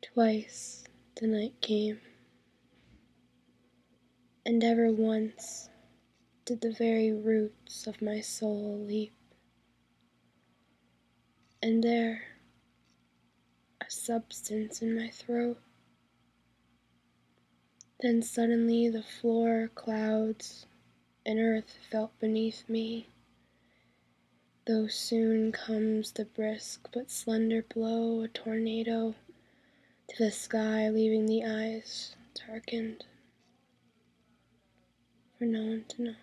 Twice the night came, and ever once did the very roots of my soul leap, and there, a substance in my throat. Then suddenly the floor clouds and earth felt beneath me, Though soon comes the brisk but slender blow, a tornado, To the sky leaving the eyes darkened for no one to know.